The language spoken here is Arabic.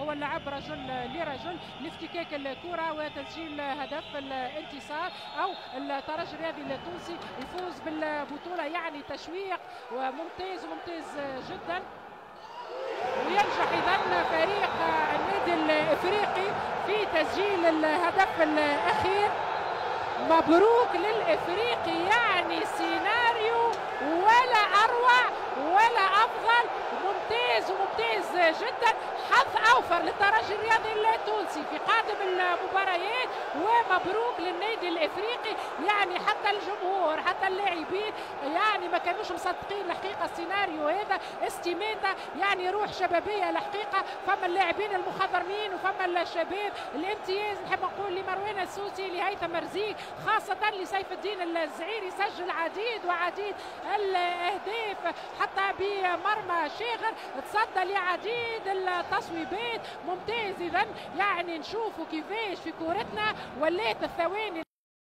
هو اللعب رجل لرجل لافتكاك الكرة وتسجيل هدف الانتصار أو الترجي الرياضي التونسي. يفوز بالبطولة يعني تشويق وممتاز وممتاز جدا. وينجح اذا فريق النادي الإفريقي في تسجيل الهدف الأخير. مبروك للافريقي جدا حظ أوفر للترجي الرياضي التونسي في قادم المباريات ومبروك للنادي الإفريقي. يعني حتى الجمهور حتى اللاعبين يعني ما كانوش مصدقين الحقيقة السيناريو هذا. استماته يعني روح شبابية الحقيقة فما اللاعبين المخضرمين وفما الشباب. الامتياز نحب نقول لمروان السوسي لهيثم مرزيق خاصة لسيف الدين الزعيري سجل عديد وعديد الأهداف. حتى بمرمى شاغر تصدى لعديد التصويبات ممتاز اذا يعني نشوفوا كيفاش في كورتنا ولات الثواني